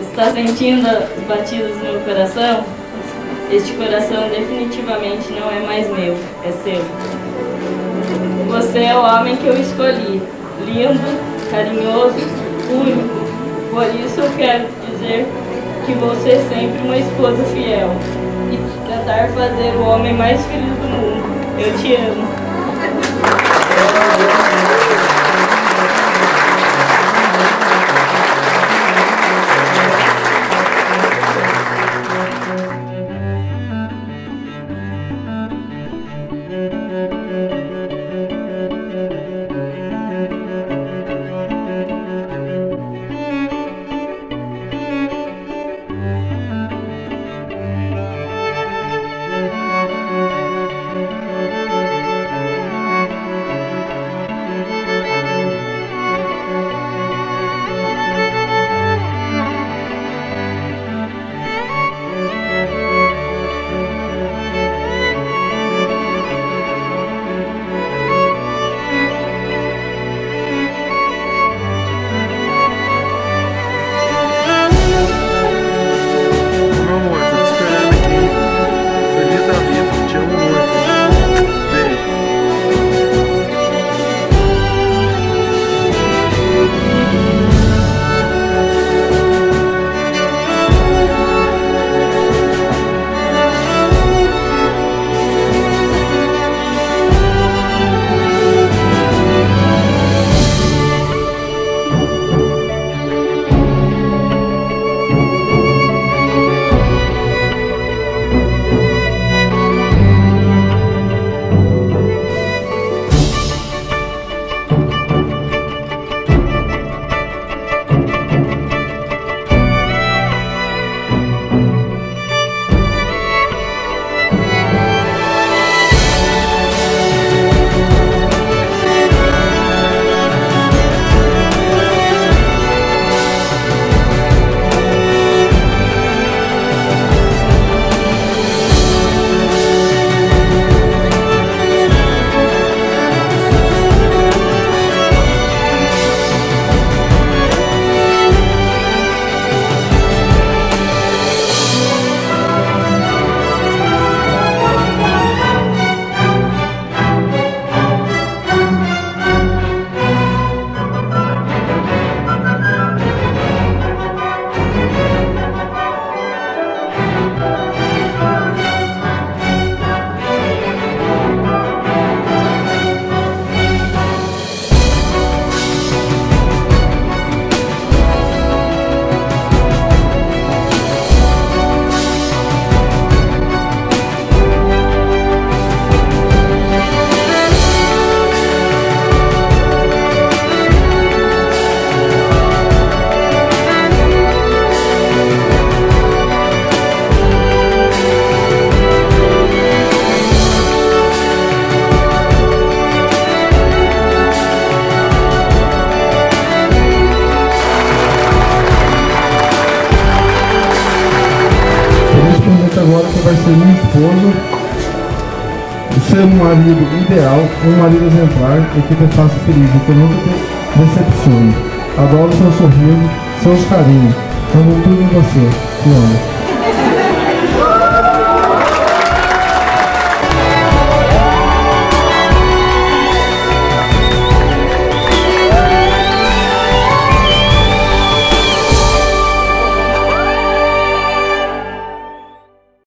Está sentindo as batidas no meu coração? Este coração definitivamente não é mais meu, é seu. Você é o homem que eu escolhi. Lindo, carinhoso, único. Por isso eu quero dizer que vou ser sempre uma esposa fiel e tentar fazer o homem mais feliz do mundo. Eu te amo. Agora que vai ser minha esposa, ser um marido ideal, um marido exemplar e que te faça feliz e que nunca te decepcione. Adoro seu sorriso, seus carinhos, amo tudo em você, te amo.